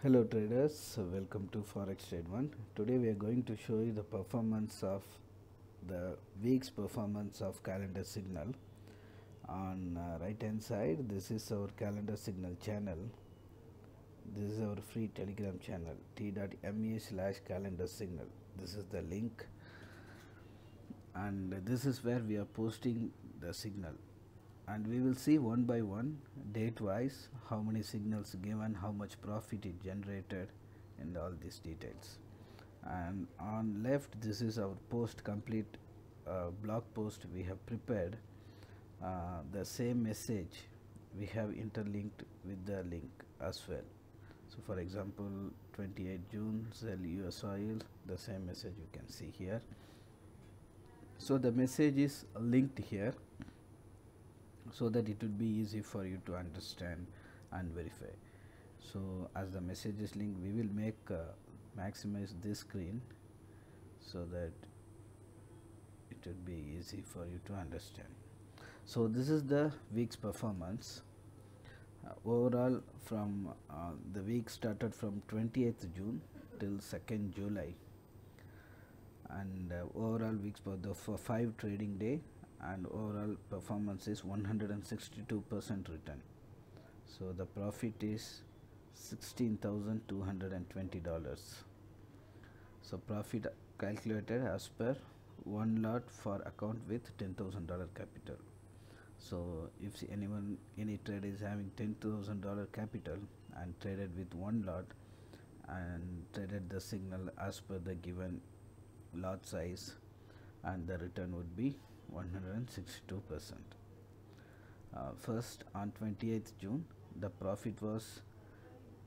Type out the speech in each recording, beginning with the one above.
Hello traders, welcome to Forex Trade 1. Today we are going to show you the performance of the week's performance of calendar signal. On uh, right hand side, this is our calendar signal channel. This is our free telegram channel t.me slash calendar signal. This is the link and this is where we are posting the signal and we will see one by one date wise how many signals given how much profit it generated and all these details. And on left this is our post complete uh, blog post we have prepared. Uh, the same message we have interlinked with the link as well. So for example 28 June sell US oil the same message you can see here. So the message is linked here so that it would be easy for you to understand and verify. So as the message is linked we will make uh, maximize this screen so that it would be easy for you to understand. So this is the week's performance. Uh, overall from uh, the week started from 20th June till 2nd July. And uh, overall weeks for the for five trading day and overall performance is 162 percent return. So the profit is $16,220 so profit calculated as per one lot for account with $10,000 capital. So if anyone any trader is having $10,000 capital and traded with one lot and traded the signal as per the given lot size and the return would be 162 percent. Uh, first on 28th June the profit was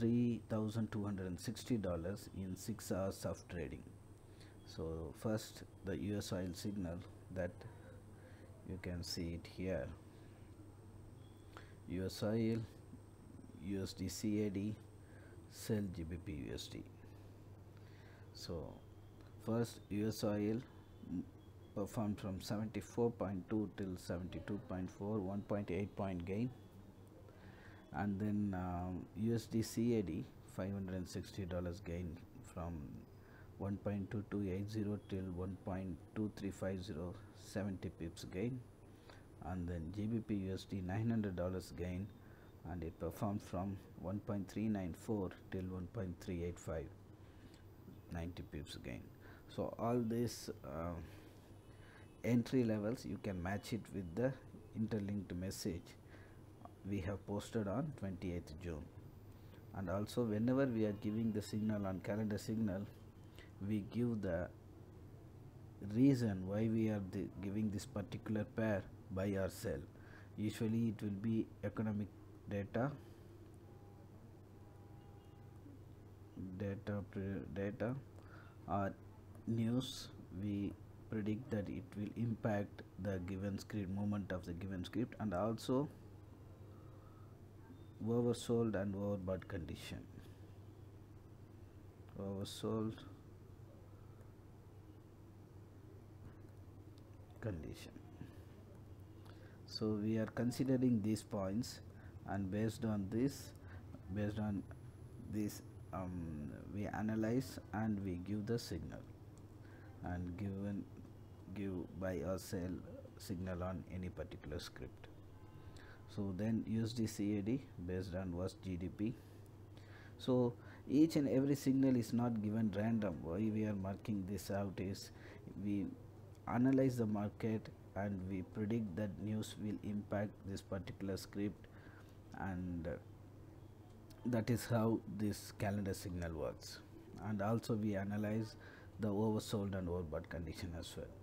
$3,260 in 6 hours of trading. So first the US oil signal that you can see it here. US oil USD CAD sell GBP USD so first US oil performed from 74.2 till 72.4 1.8 point gain. And then um, USD CAD 560 dollars gain from 1.2280 till 1.2350 70 pips gain. And then GBP USD 900 dollars gain and it performed from 1.394 till 1.385 90 pips gain. So all this uh, entry levels you can match it with the interlinked message we have posted on 28th June. And also whenever we are giving the signal on calendar signal we give the reason why we are giving this particular pair buy or sell usually it will be economic data data data or news we predict that it will impact the given script movement of the given script and also oversold and overbought condition. Oversold condition. So we are considering these points and based on this based on this um, we analyze and we give the signal. And given give buy or sell signal on any particular script. So then USD CAD based on was GDP so each and every signal is not given random. Why we are marking this out is we analyze the market and we predict that news will impact this particular script and that is how this calendar signal works. And also we analyze the oversold and overbought condition as well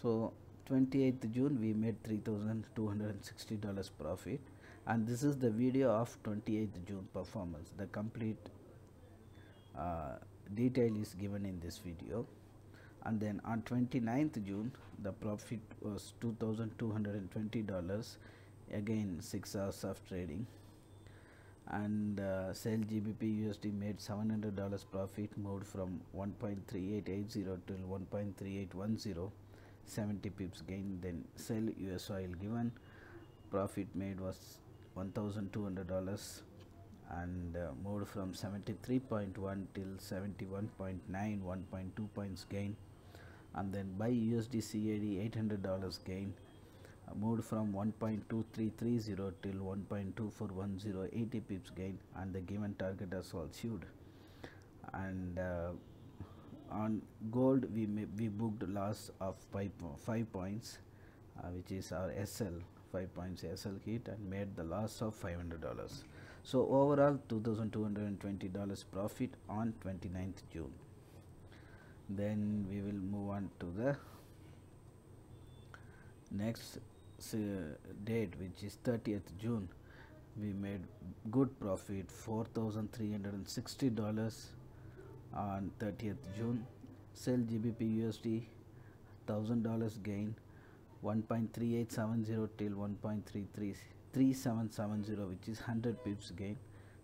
so 28th June we made $3,260 profit. And this is the video of 28th June performance. The complete uh, detail is given in this video. And then on 29th June the profit was $2,220 again 6 hours of trading. And uh, sell GBP USD made $700 profit moved from 1.3880 till 1.3810 70 pips gain then sell US oil given. Profit made was $1200 and uh, moved from 73.1 till 71.9 1.2 points gain. And then buy USD CAD $800 gain. Uh, moved from 1.2330 till 1.2410 80 pips gain and the given target as well achieved and uh, on gold we we booked loss of 5, five points uh, which is our SL 5 points SL hit and made the loss of $500 so overall $2220 profit on 29th June. Then we will move on to the next s- date which is 30th June. We made good profit $4360 on 30th June. Sell GBP USD $1000 gain 1.3870 till 1.333770 which is 100 pips gain.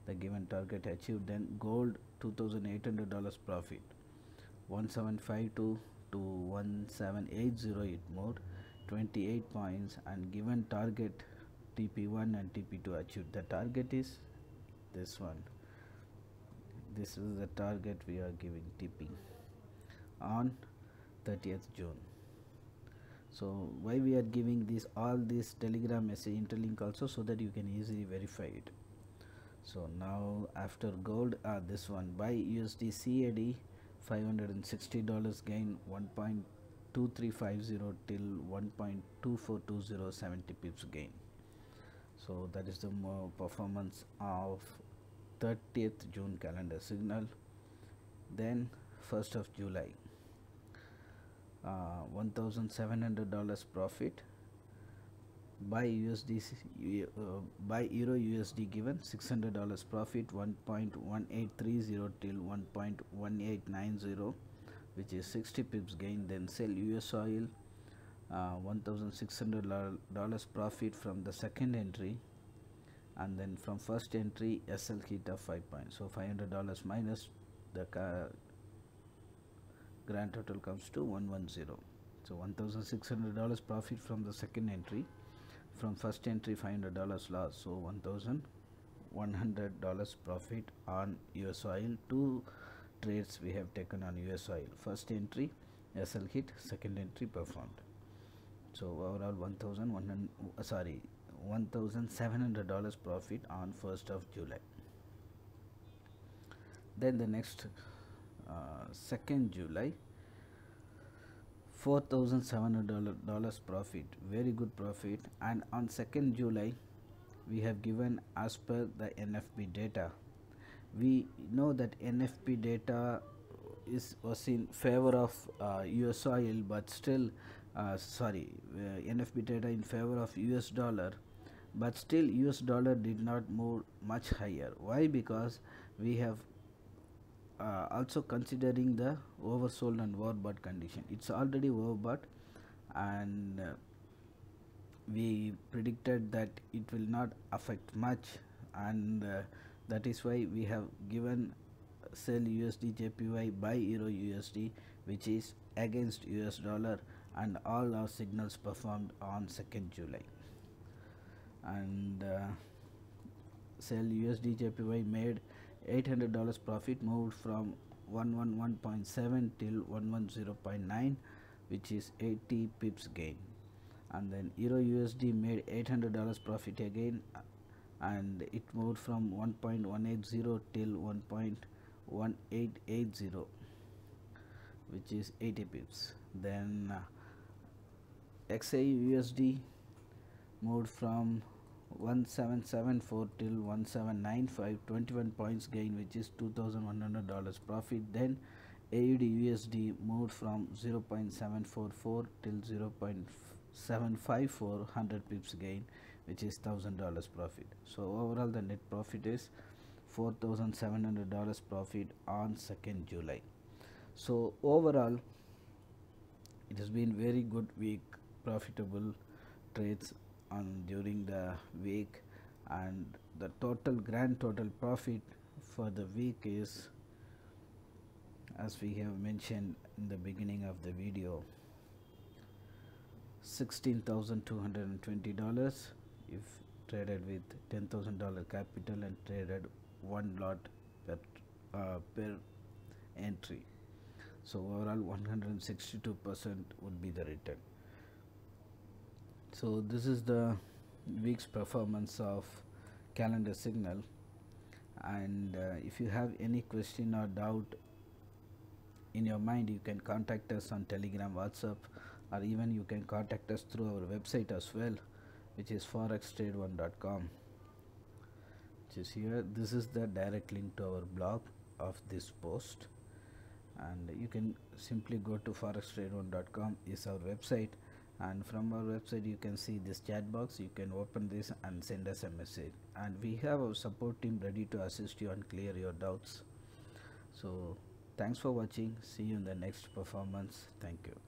The given target achieved then gold $2800 profit. 1752 to 1780 it moved 28 points and given target TP1 and TP2 achieved. The target is this one this is the target we are giving TP on 30th June. So why we are giving this all this telegram message interlink also so that you can easily verify it. So now after gold uh, this one buy USD CAD $560 gain 1.2350 till 1.2420 70 pips gain. So that is the performance of 30th June calendar signal then 1st of July. Uh, $1700 profit buy USD uh, euro USD given $600 profit 1.1830 till 1.1890 which is 60 pips gain then sell US oil. Uh, $1600 profit from the second entry and then from first entry SL hit of 5 points so $500 minus the grand total comes to 110 so $1600 profit from the second entry. From first entry $500 loss so $1100 profit on US oil. Two trades we have taken on US oil. First entry SL hit second entry performed. So overall 1100 uh, sorry $1700 profit on 1st of July. Then the next uh, 2nd July $4700 profit very good profit. And on 2nd July we have given as per the NFP data. We know that NFP data is was in favor of uh, US oil but still uh, sorry uh, NFP data in favor of US dollar but still US dollar did not move much higher. Why? Because we have uh, also considering the oversold and overbought condition. It's already overbought and uh, we predicted that it will not affect much and uh, that is why we have given sell USD JPY buy Euro USD which is against US dollar and all our signals performed on 2nd July. And uh, sell USD JPY made $800 profit moved from 111.7 till 110.9 which is 80 pips gain. And then Euro USD made $800 profit again and it moved from 1.180 till 1.1880 which is 80 pips. Then uh, XAU USD moved from 1774 till 1795 21 points gain which is $2100 profit. Then AUD USD moved from 0.744 till 0.754 100 pips gain which is $1000 profit. So overall the net profit is $4700 profit on 2nd July. So overall it has been very good week profitable trades on during the week and the total grand total profit for the week is as we have mentioned in the beginning of the video $16,220 if traded with $10,000 capital and traded one lot per uh, per entry. So overall 162 percent would be the return so this is the week's performance of calendar signal. And uh, if you have any question or doubt in your mind you can contact us on telegram whatsapp or even you can contact us through our website as well which is forextrade1.com which is here. This is the direct link to our blog of this post. And you can simply go to forextrade1.com is our website and from our website you can see this chat box. You can open this and send us a message. And we have our support team ready to assist you and clear your doubts. So thanks for watching. See you in the next performance. Thank you